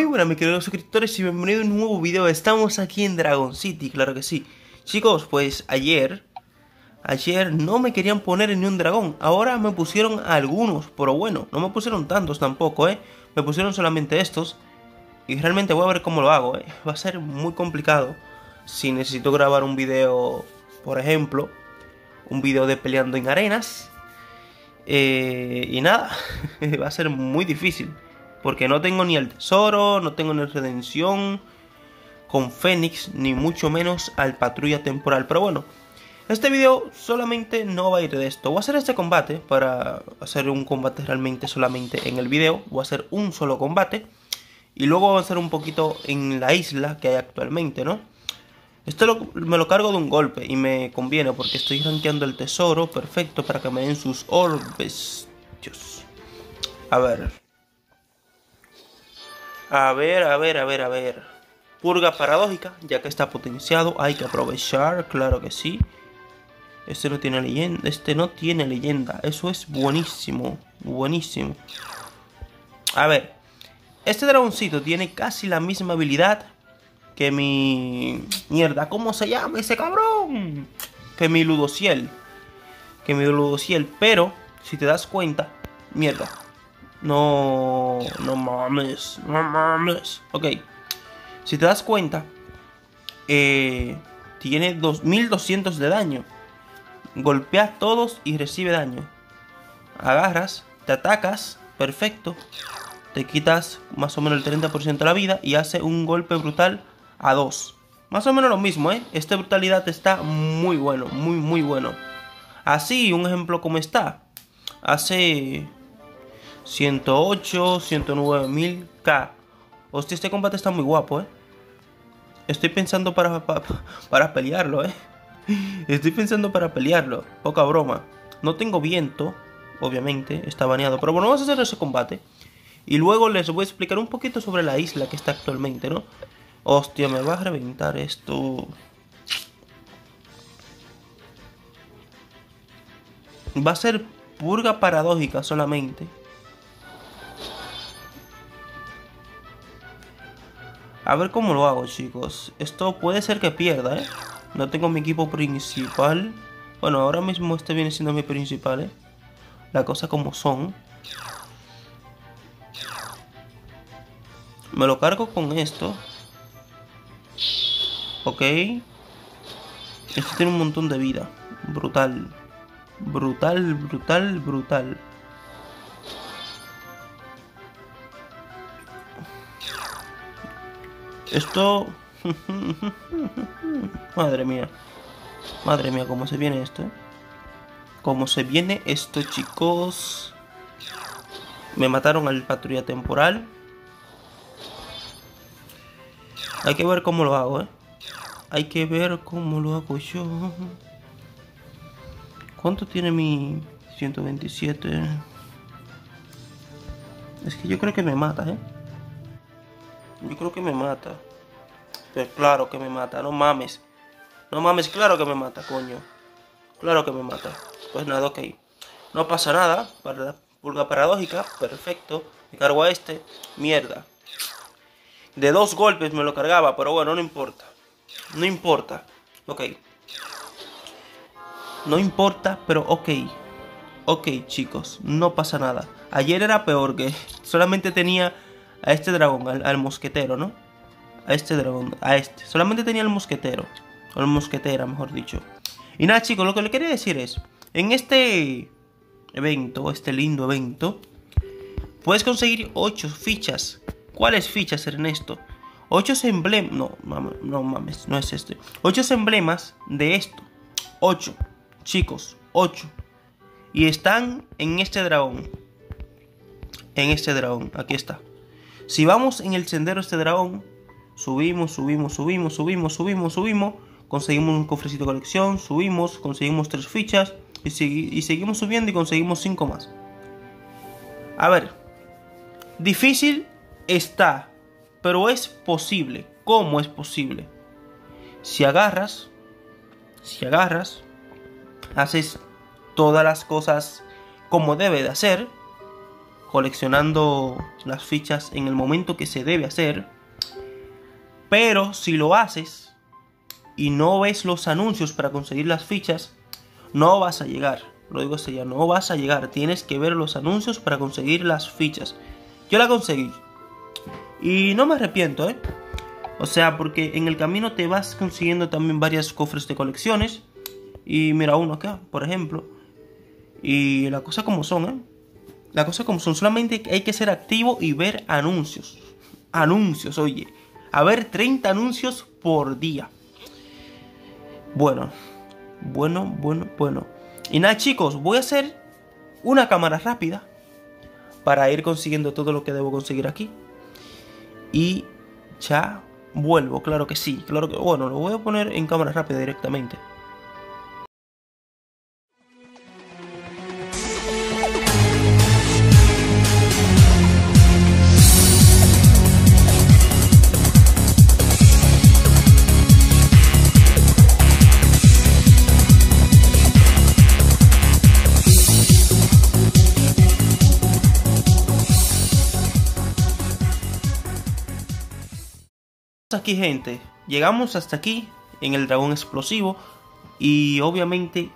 Muy buenas mis queridos suscriptores y bienvenidos a un nuevo video, estamos aquí en Dragon City, claro que sí. Chicos, pues ayer, ayer no me querían poner ni un dragón, ahora me pusieron algunos, pero bueno, no me pusieron tantos tampoco, eh Me pusieron solamente estos. Y realmente voy a ver cómo lo hago, eh Va a ser muy complicado. Si necesito grabar un video, por ejemplo, un video de peleando en arenas eh, Y nada, va a ser muy difícil porque no tengo ni el tesoro, no tengo ni redención con Fénix, ni mucho menos al patrulla temporal. Pero bueno, este video solamente no va a ir de esto. Voy a hacer este combate para hacer un combate realmente solamente en el video. Voy a hacer un solo combate. Y luego voy a hacer un poquito en la isla que hay actualmente, ¿no? Esto me lo cargo de un golpe y me conviene porque estoy rankeando el tesoro perfecto para que me den sus orbes. Dios. A ver, a ver, a ver, a ver, a ver. Purga paradójica, ya que está potenciado, hay que aprovechar, claro que sí. Este no tiene leyenda, este no tiene leyenda. Eso es buenísimo, buenísimo. A ver, este dragoncito tiene casi la misma habilidad que mi... Mierda, ¿cómo se llama ese cabrón? Que mi Ludociel. Que mi Ludociel, pero si te das cuenta, mierda, no, no mames, no mames. Ok, si te das cuenta, eh, tiene 2200 de daño. Golpea a todos y recibe daño. Agarras, te atacas, perfecto. Te quitas más o menos el 30% de la vida y hace un golpe brutal a 2. Más o menos lo mismo, ¿eh? Esta brutalidad está muy bueno, muy, muy bueno. Así, un ejemplo como está. Hace 108, 109 mil K. Hostia, este combate está muy guapo, ¿eh? Estoy pensando para, para, pelearlo, ¿eh? Estoy pensando para pelearlo. Poca broma. No tengo viento, obviamente, está baneado. Pero bueno, vamos a hacer ese combate. Y luego les voy a explicar un poquito sobre la isla que está actualmente, ¿no? Hostia, me va a reventar esto. Va a ser purga paradójica solamente. A ver cómo lo hago, chicos. Esto puede ser que pierda, ¿eh? No tengo mi equipo principal. Bueno, ahora mismo este viene siendo mi principal, ¿eh? La cosa como son. Me lo cargo con esto. Ok. Este tiene un montón de vida. Brutal. Brutal, brutal, brutal. Esto... Madre mía. Madre mía, cómo se viene esto, ¿eh? Cómo se viene esto, chicos. Me mataron al patrulla temporal. Hay que ver cómo lo hago, ¿eh? Hay que ver cómo lo hago yo. ¿Cuánto tiene mi 127? Es que yo creo que me mata, ¿eh? Yo creo que me mata. Pero claro que me mata, no mames. No mames, claro que me mata, coño. Claro que me mata. Pues nada, ok. No pasa nada, para pulga paradójica, perfecto. Me cargo a este, mierda. De dos golpes me lo cargaba, pero bueno, no importa. No importa. Ok. No importa, pero ok. Ok, chicos, no pasa nada. Ayer era peor que solamente tenía a este dragón, al, mosquetero, ¿no? A este dragón, a este. Solamente tenía el mosquetero. O el mosquetera, mejor dicho. Y nada, chicos, lo que le quería decir es... En este evento, este lindo evento... Puedes conseguir 8 fichas. ¿Cuáles fichas, Ernesto? 8 emblemas... No, no mames, no es este. 8 emblemas de esto. 8. Chicos, 8. Y están en este dragón. En este dragón. Aquí está. Si vamos en el sendero este dragón, subimos, subimos, subimos, subimos, subimos, subimos, conseguimos un cofrecito de colección, subimos, conseguimos tres fichas y, seguimos subiendo y conseguimos cinco más. A ver, difícil está, pero es posible. ¿Cómo es posible? Si agarras, si agarras, haces todas las cosas como debe de hacer, coleccionando las fichas en el momento que se debe hacer. Pero si lo haces y no ves los anuncios para conseguir las fichas, no vas a llegar. Lo digo así, ya no vas a llegar. Tienes que ver los anuncios para conseguir las fichas. Yo la conseguí. Y no me arrepiento, ¿eh? O sea, porque en el camino te vas consiguiendo también varias cofres de colecciones. Y mira uno acá, por ejemplo. Y la cosa como son, ¿eh? La cosa como son. Solamente hay que ser activo y ver anuncios. Anuncios, oye. A ver 30 anuncios por día. Bueno. Bueno, bueno, bueno. Y nada chicos, voy a hacer una cámara rápida. Para ir consiguiendo todo lo que debo conseguir aquí. Y ya vuelvo, claro que sí. Claro que, bueno, lo voy a poner en cámara rápida directamente. Aquí gente, llegamos hasta aquí en el dragón explosivo y obviamente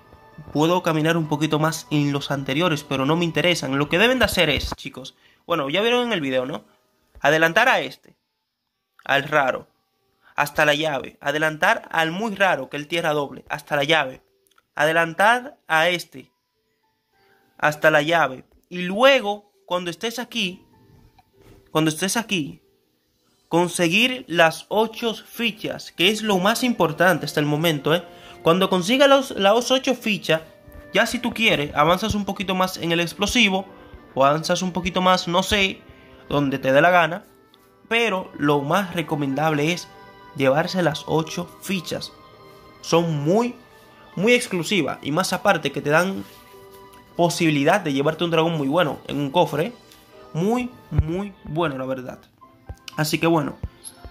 puedo caminar un poquito más en los anteriores, pero no me interesan. Lo que deben de hacer es, chicos, bueno, ya vieron en el video, ¿no? Adelantar a este, al raro, hasta la llave. Adelantar al muy raro, que el tierra doble, hasta la llave. Adelantar a este, hasta la llave. Y luego, cuando estés aquí, cuando estés aquí, conseguir las 8 fichas, que es lo más importante hasta el momento. ¿eh? Cuando consigas las 8 fichas, ya si tú quieres, avanzas un poquito más en el explosivo, o avanzas un poquito más, no sé, donde te dé la gana. Pero lo más recomendable es llevarse las 8 fichas. Son muy, muy exclusivas. Y más aparte que te dan posibilidad de llevarte un dragón muy bueno en un cofre. Muy, muy bueno, la verdad. Así que bueno,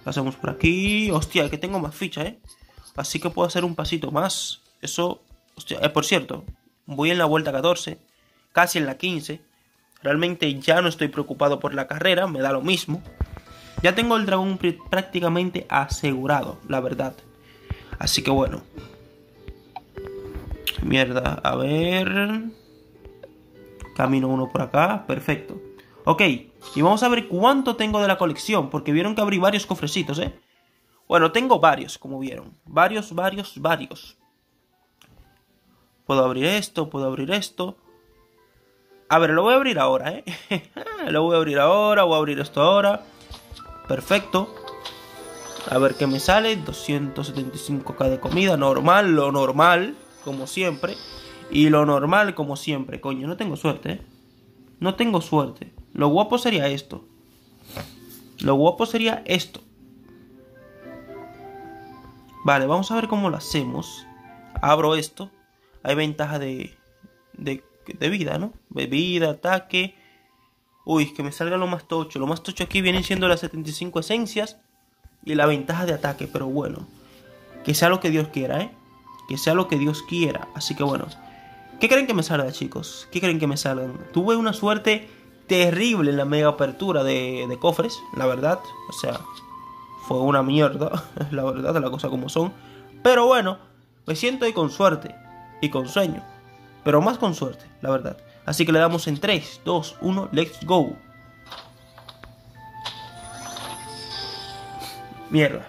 pasamos por aquí. Hostia, que tengo más fichas, ¿eh? Así que puedo hacer un pasito más. Eso, hostia, eh, por cierto, voy en la vuelta 14, casi en la 15. Realmente ya no estoy preocupado por la carrera, me da lo mismo. Ya tengo el dragón prácticamente asegurado, la verdad. Así que bueno. Mierda, a ver. Camino uno por acá, perfecto. Ok, y vamos a ver cuánto tengo de la colección, porque vieron que abrí varios cofrecitos, ¿eh? Bueno, tengo varios, como vieron. Varios, varios, varios. Puedo abrir esto, puedo abrir esto. A ver, lo voy a abrir ahora, ¿eh? lo voy a abrir ahora, voy a abrir esto ahora. Perfecto. A ver qué me sale. 275k de comida, normal, lo normal, como siempre. Y lo normal, como siempre. Coño, no tengo suerte, ¿eh? No tengo suerte. Lo guapo sería esto. Lo guapo sería esto. Vale, vamos a ver cómo lo hacemos. Abro esto. Hay ventaja de, de, de vida, ¿no? Bebida, ataque. Uy, que me salga lo más tocho. Lo más tocho aquí vienen siendo las 75 esencias y la ventaja de ataque. Pero bueno, que sea lo que Dios quiera, ¿eh? Que sea lo que Dios quiera. Así que bueno. ¿Qué creen que me salga, chicos? ¿Qué creen que me salgan? Tuve una suerte terrible la mega apertura de, cofres, la verdad. O sea, fue una mierda, la verdad, la cosa como son. Pero bueno, me siento ahí con suerte y con sueño. Pero más con suerte, la verdad. Así que le damos en 3, 2, 1, let's go. Mierda.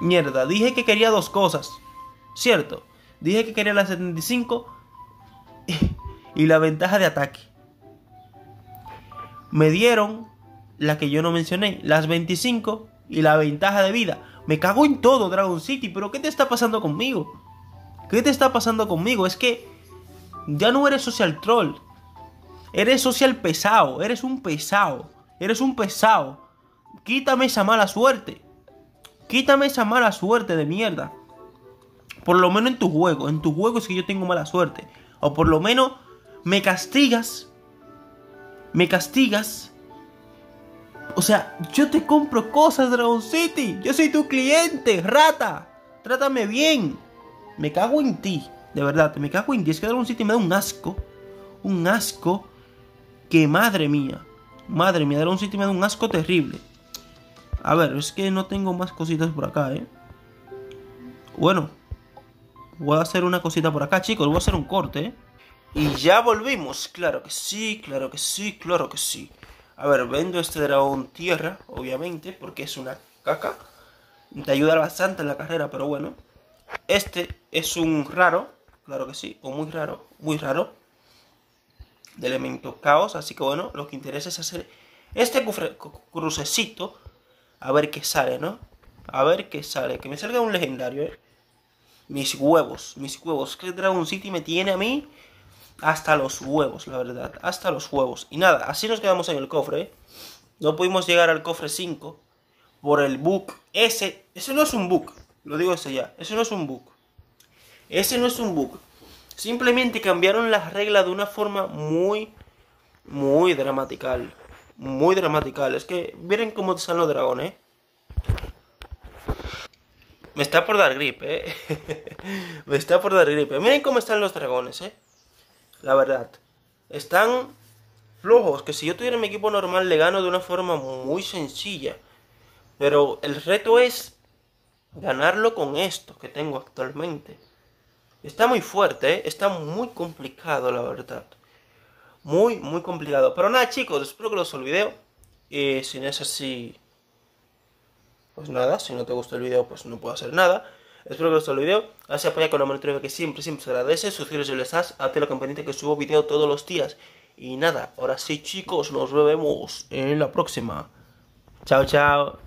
Mierda, dije que quería dos cosas. Cierto. Dije que quería la 75 y la ventaja de ataque me dieron la que yo no mencioné, las 25 y la ventaja de vida. Me cago en todo, Dragon City, pero ¿qué te está pasando conmigo? ¿Qué te está pasando conmigo? Es que ya no eres social troll. Eres social pesado, eres un pesado, eres un pesado. Quítame esa mala suerte. Quítame esa mala suerte de mierda. Por lo menos en tu juego, en tu juego es que yo tengo mala suerte. O por lo menos me castigas me castigas. O sea, yo te compro cosas, Dragon City. Yo soy tu cliente, rata. Trátame bien. Me cago en ti. De verdad, me cago en ti. Es que Dragon City me da un asco. Un asco. que madre mía. Madre mía, un sitio me da un asco terrible. A ver, es que no tengo más cositas por acá, ¿eh? Bueno. Voy a hacer una cosita por acá, chicos. Voy a hacer un corte, ¿eh? Y ya volvimos. Claro que sí, claro que sí, claro que sí. A ver, vendo este dragón tierra, obviamente, porque es una caca. Te ayuda bastante en la carrera, pero bueno. Este es un raro, claro que sí, o muy raro, muy raro. De elemento caos, así que bueno, lo que interesa es hacer este crucecito. A ver qué sale, ¿no? A ver qué sale. Que me salga un legendario, ¿eh? Mis huevos, mis huevos. Que Dragon City me tiene a mí hasta los huevos, la verdad. Hasta los huevos. Y nada, así nos quedamos en el cofre. ¿eh? No pudimos llegar al cofre 5 por el bug. Ese, ese no es un bug. Lo digo ese ya. Ese no es un bug. Ese no es un bug. Simplemente cambiaron las reglas de una forma muy, muy dramatical. Muy dramatical. Es que miren cómo salen los dragones. Me está por dar gripe, ¿eh? Me está por dar gripe. Miren cómo están los dragones, ¿eh? La verdad. Están flojos, que si yo tuviera mi equipo normal le gano de una forma muy sencilla. Pero el reto es ganarlo con esto que tengo actualmente. Está muy fuerte, ¿eh? está muy complicado, la verdad. Muy, muy complicado. Pero nada, chicos, espero que os el video. Y si no es así, pues nada, si no te gusta el video, pues no puedo hacer nada. Espero que os guste el video. Así apoya con la monitoreo que siempre, siempre se agradece. Suscríbete si les das. Hazte la campanita que subo video todos los días. Y nada, ahora sí chicos, nos vemos en la próxima. Chao, chao.